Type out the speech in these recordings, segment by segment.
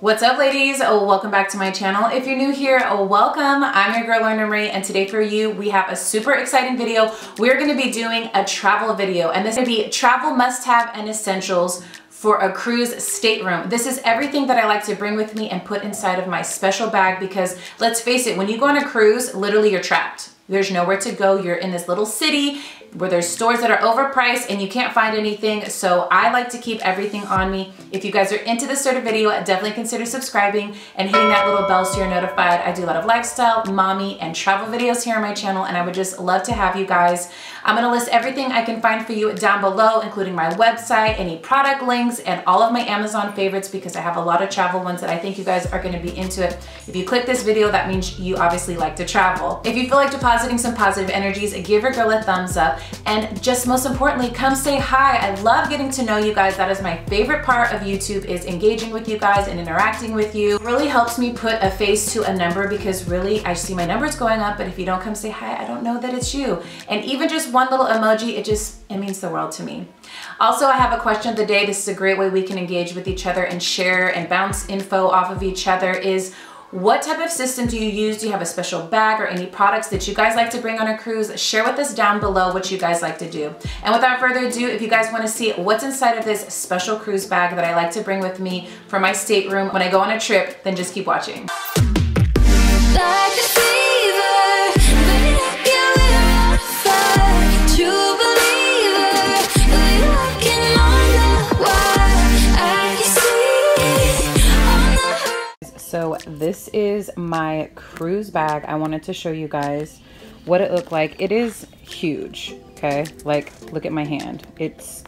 What's up ladies? Oh, welcome back to my channel. If you're new here, oh, welcome. I'm your girl Lorna Marie and today for you we have a super exciting video. We're gonna be doing a travel video and this is gonna be travel must-have and essentials for a cruise stateroom. This is everything that I like to bring with me and put inside of my special bag because let's face it, when you go on a cruise, literally you're trapped. There's nowhere to go. You're in this little city where there's stores that are overpriced and you can't find anything. So I like to keep everything on me. If you guys are into this sort of video, definitely consider subscribing and hitting that little bell so you're notified. I do a lot of lifestyle, mommy, and travel videos here on my channel and I would just love to have you guys. I'm gonna list everything I can find for you down below, including my website, any product links, and all of my Amazon favorites because I have a lot of travel ones that I think you guys are gonna be into it. If you click this video, that means you obviously like to travel. If you feel like depositing some positive energies, give your girl a thumbs up. And just most importantly, come say hi. I love getting to know you guys. That is my favorite part of YouTube is engaging with you guys and interacting with you. It really helps me put a face to a number because really I see my numbers going up, but if you don't come say hi, I don't know that it's you. And even just one little emoji, it just, it means the world to me. Also, I have a question of the day. This is a great way we can engage with each other and share and bounce info off of each other is what type of system do you use? Do you have a special bag or any products that you guys like to bring on a cruise? Share with us down below what you guys like to do. And without further ado, if you guys wanna see what's inside of this special cruise bag that I like to bring with me for my stateroom when I go on a trip, then just keep watching. So this is my cruise bag. I wanted to show you guys what it looked like. It is huge, okay? Like, look at my hand. It's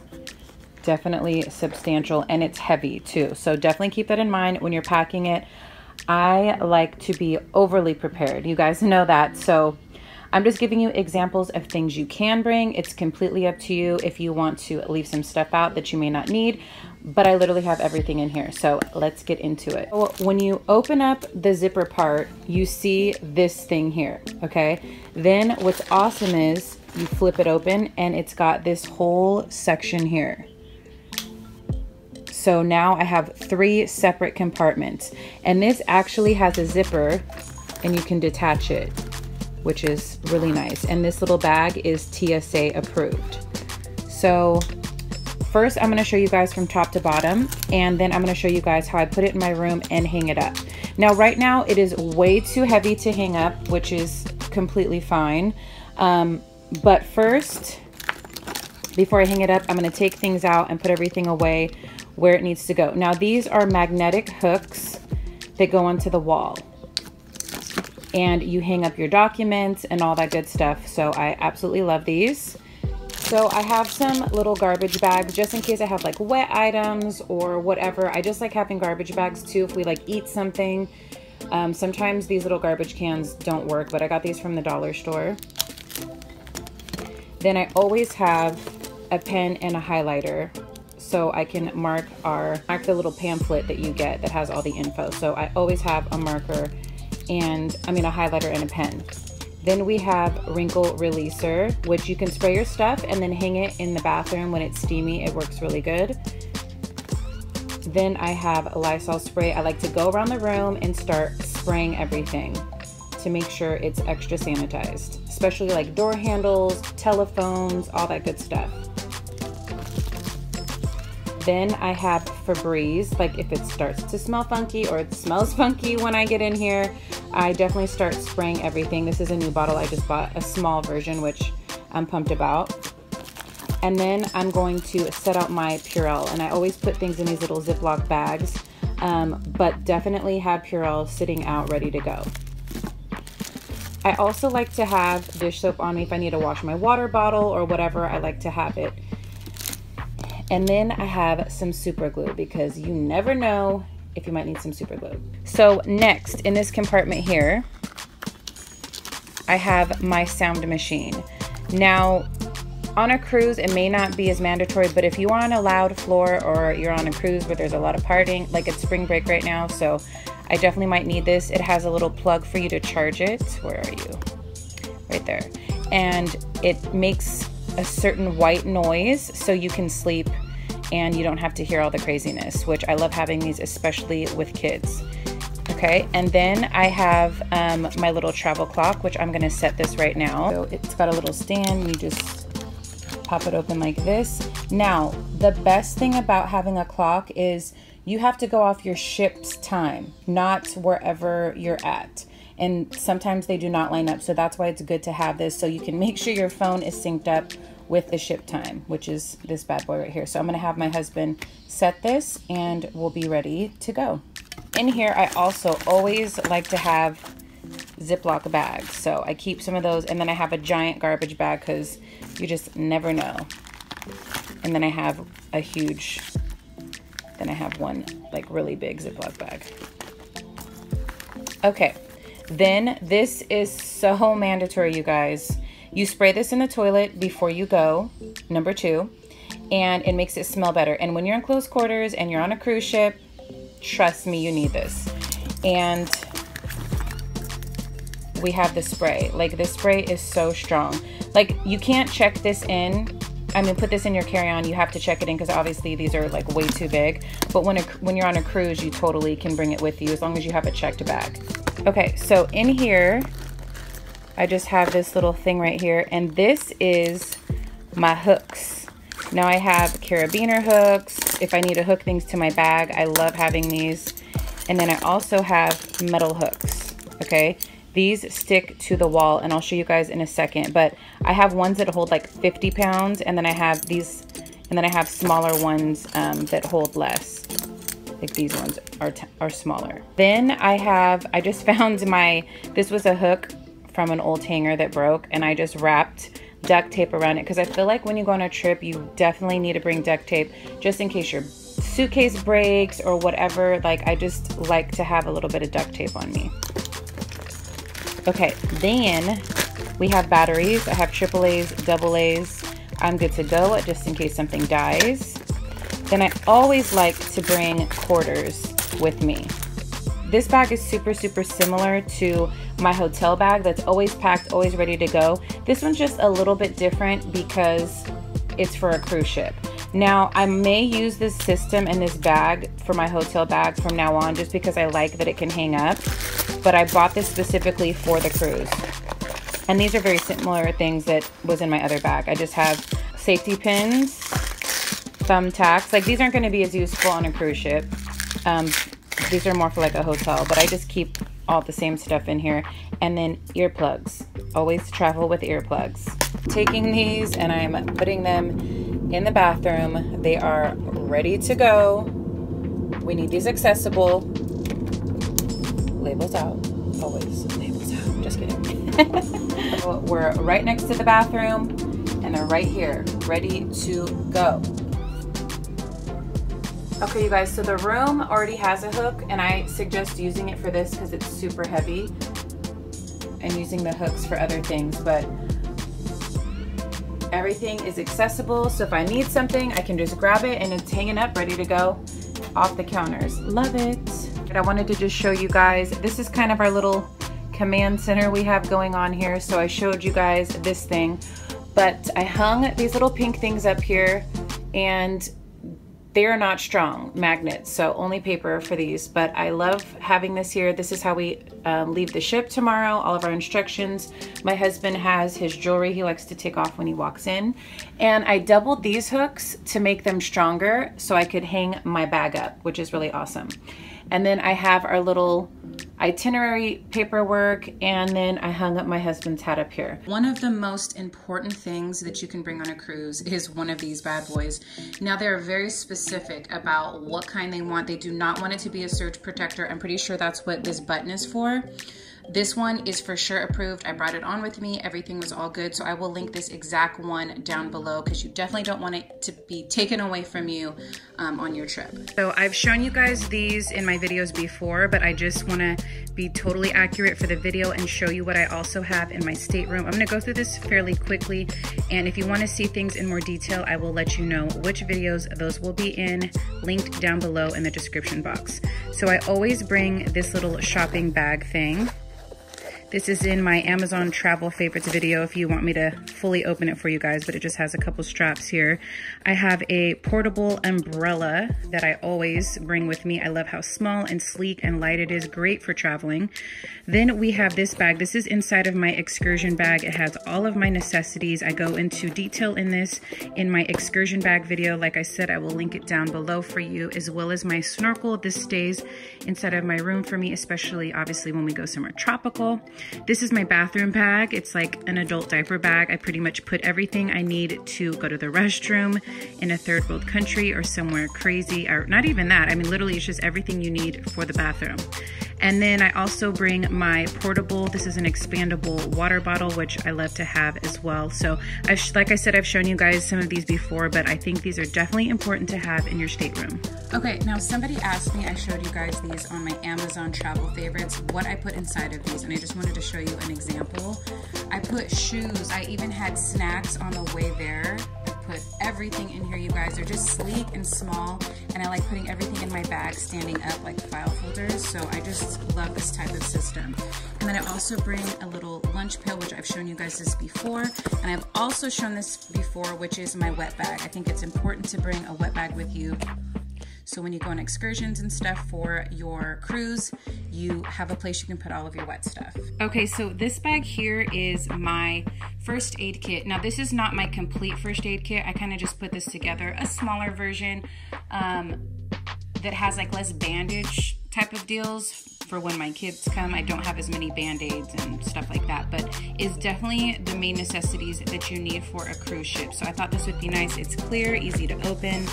definitely substantial and it's heavy too. So definitely keep that in mind when you're packing it. I like to be overly prepared. You guys know that. So I'm just giving you examples of things you can bring. It's completely up to you if you want to leave some stuff out that you may not need but I literally have everything in here. So let's get into it. when you open up the zipper part, you see this thing here, okay? Then what's awesome is you flip it open and it's got this whole section here. So now I have three separate compartments and this actually has a zipper and you can detach it, which is really nice. And this little bag is TSA approved. So First, I'm gonna show you guys from top to bottom, and then I'm gonna show you guys how I put it in my room and hang it up. Now, right now, it is way too heavy to hang up, which is completely fine. Um, but first, before I hang it up, I'm gonna take things out and put everything away where it needs to go. Now, these are magnetic hooks that go onto the wall and you hang up your documents and all that good stuff. So I absolutely love these. So I have some little garbage bags just in case I have like wet items or whatever. I just like having garbage bags too if we like eat something. Um, sometimes these little garbage cans don't work, but I got these from the dollar store. Then I always have a pen and a highlighter so I can mark our mark the little pamphlet that you get that has all the info. So I always have a marker and I mean a highlighter and a pen. Then we have wrinkle releaser, which you can spray your stuff and then hang it in the bathroom when it's steamy. It works really good. Then I have a Lysol spray. I like to go around the room and start spraying everything to make sure it's extra sanitized, especially like door handles, telephones, all that good stuff. Then I have Febreze, like if it starts to smell funky or it smells funky when I get in here, I definitely start spraying everything. This is a new bottle I just bought, a small version, which I'm pumped about. And then I'm going to set out my Purell. And I always put things in these little Ziploc bags, um, but definitely have Purell sitting out ready to go. I also like to have dish soap on me if I need to wash my water bottle or whatever, I like to have it. And then I have some super glue because you never know if you might need some super glue. So next in this compartment here, I have my sound machine. Now, on a cruise, it may not be as mandatory, but if you are on a loud floor or you're on a cruise where there's a lot of partying, like it's spring break right now, so I definitely might need this. It has a little plug for you to charge it. Where are you? Right there. And it makes a certain white noise so you can sleep and you don't have to hear all the craziness, which I love having these, especially with kids. Okay, and then I have um, my little travel clock, which I'm gonna set this right now. So it's got a little stand, you just pop it open like this. Now, the best thing about having a clock is you have to go off your ship's time, not wherever you're at. And sometimes they do not line up, so that's why it's good to have this so you can make sure your phone is synced up with the ship time, which is this bad boy right here. So I'm gonna have my husband set this and we'll be ready to go. In here, I also always like to have Ziploc bags. So I keep some of those and then I have a giant garbage bag because you just never know. And then I have a huge, then I have one like really big Ziploc bag. Okay, then this is so mandatory, you guys. You spray this in the toilet before you go, number two, and it makes it smell better. And when you're in close quarters and you're on a cruise ship, trust me, you need this. And we have the spray. Like this spray is so strong. Like you can't check this in. I mean, put this in your carry-on. You have to check it in because obviously these are like way too big. But when a, when you're on a cruise, you totally can bring it with you as long as you have a checked bag. Okay, so in here, I just have this little thing right here, and this is my hooks. Now I have carabiner hooks. If I need to hook things to my bag, I love having these. And then I also have metal hooks, okay? These stick to the wall, and I'll show you guys in a second, but I have ones that hold like 50 pounds, and then I have these, and then I have smaller ones um, that hold less. Like these ones are, are smaller. Then I have, I just found my, this was a hook from an old hanger that broke and I just wrapped duct tape around it because I feel like when you go on a trip, you definitely need to bring duct tape just in case your suitcase breaks or whatever. Like I just like to have a little bit of duct tape on me. Okay, then we have batteries. I have triple A's, double A's. I'm good to go just in case something dies. Then I always like to bring quarters with me. This bag is super, super similar to my hotel bag that's always packed, always ready to go. This one's just a little bit different because it's for a cruise ship. Now, I may use this system and this bag for my hotel bag from now on just because I like that it can hang up. But I bought this specifically for the cruise. And these are very similar things that was in my other bag. I just have safety pins, thumbtacks. Like these aren't going to be as useful on a cruise ship. Um, these are more for like a hotel, but I just keep all the same stuff in here. And then earplugs. Always travel with earplugs. Taking these and I'm putting them in the bathroom. They are ready to go. We need these accessible. Labels out. Always labels out. Just kidding. We're right next to the bathroom and they're right here, ready to go. Okay, you guys, so the room already has a hook and I suggest using it for this because it's super heavy and using the hooks for other things, but everything is accessible. So if I need something, I can just grab it and it's hanging up, ready to go off the counters. Love it. And I wanted to just show you guys, this is kind of our little command center we have going on here. So I showed you guys this thing, but I hung these little pink things up here and they are not strong magnets, so only paper for these, but I love having this here. This is how we um, leave the ship tomorrow, all of our instructions. My husband has his jewelry he likes to take off when he walks in. And I doubled these hooks to make them stronger so I could hang my bag up, which is really awesome. And then I have our little itinerary paperwork, and then I hung up my husband's hat up here. One of the most important things that you can bring on a cruise is one of these bad boys. Now they're very specific about what kind they want. They do not want it to be a surge protector. I'm pretty sure that's what this button is for. This one is for sure approved. I brought it on with me. Everything was all good. So I will link this exact one down below because you definitely don't want it to be taken away from you um, on your trip. So I've shown you guys these in my videos before, but I just want to be totally accurate for the video and show you what I also have in my stateroom. I'm going to go through this fairly quickly. And if you want to see things in more detail, I will let you know which videos those will be in, linked down below in the description box. So I always bring this little shopping bag thing. This is in my Amazon travel favorites video if you want me to fully open it for you guys, but it just has a couple straps here. I have a portable umbrella that I always bring with me. I love how small and sleek and light it is. Great for traveling. Then we have this bag. This is inside of my excursion bag. It has all of my necessities. I go into detail in this in my excursion bag video. Like I said, I will link it down below for you, as well as my snorkel. This stays inside of my room for me, especially obviously when we go somewhere tropical. This is my bathroom bag. It's like an adult diaper bag. I pretty much put everything I need to go to the restroom in a third world country or somewhere crazy, or not even that. I mean, literally it's just everything you need for the bathroom. And then I also bring my portable, this is an expandable water bottle, which I love to have as well. So I've, like I said, I've shown you guys some of these before, but I think these are definitely important to have in your stateroom. Okay, now somebody asked me, I showed you guys these on my Amazon travel favorites, what I put inside of these. And I just wanted to show you an example. I put shoes, I even had snacks on the way there everything in here, you guys. They're just sleek and small, and I like putting everything in my bag standing up like file folders, so I just love this type of system. And then I also bring a little lunch pail, which I've shown you guys this before, and I've also shown this before, which is my wet bag. I think it's important to bring a wet bag with you so when you go on excursions and stuff for your cruise, you have a place you can put all of your wet stuff. Okay, so this bag here is my first aid kit. Now this is not my complete first aid kit. I kind of just put this together, a smaller version um, that has like less bandage type of deals for when my kids come. I don't have as many band-aids and stuff like that, but is definitely the main necessities that you need for a cruise ship. So I thought this would be nice. It's clear, easy to open,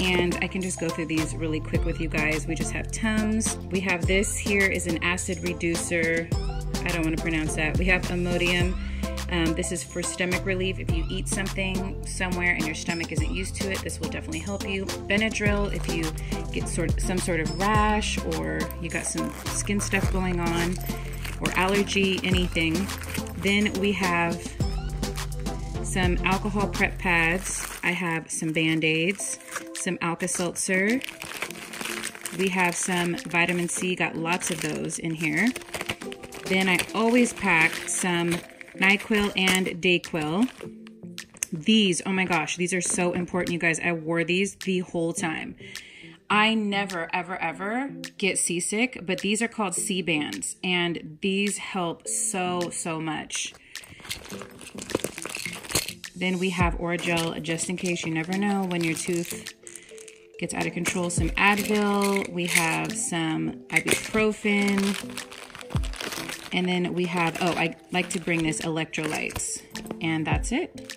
and I can just go through these really quick with you guys. We just have Tums. We have this here is an acid reducer. I don't want to pronounce that. We have Imodium. Um, this is for stomach relief. If you eat something somewhere and your stomach isn't used to it, this will definitely help you. Benadryl, if you get sort some sort of rash or you got some skin stuff going on or allergy, anything. Then we have some alcohol prep pads. I have some Band-Aids, some Alka-Seltzer. We have some vitamin C, got lots of those in here. Then I always pack some NyQuil and DayQuil. These, oh my gosh, these are so important, you guys. I wore these the whole time. I never, ever, ever get seasick, but these are called Sea-Bands, and these help so, so much. Then we have Orajel, just in case you never know when your tooth gets out of control. Some Advil. We have some ibuprofen. And then we have, oh, I like to bring this electrolytes. And that's it.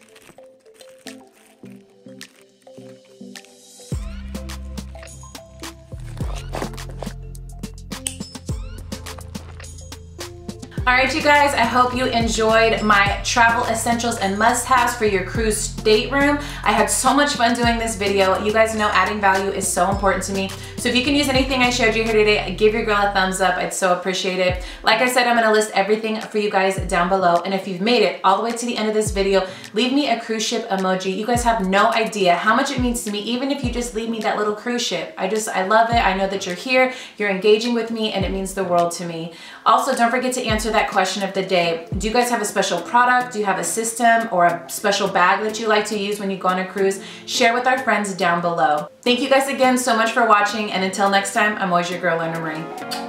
All right, you guys, I hope you enjoyed my travel essentials and must-haves for your cruise stateroom. I had so much fun doing this video. You guys know adding value is so important to me. So if you can use anything I showed you here today, give your girl a thumbs up. I'd so appreciate it. Like I said, I'm gonna list everything for you guys down below. And if you've made it all the way to the end of this video, leave me a cruise ship emoji. You guys have no idea how much it means to me, even if you just leave me that little cruise ship. I just, I love it. I know that you're here, you're engaging with me, and it means the world to me. Also, don't forget to answer that question of the day. Do you guys have a special product? Do you have a system or a special bag that you like to use when you go on a cruise? Share with our friends down below. Thank you guys again so much for watching and until next time, I'm always your girl, Lorna Marie.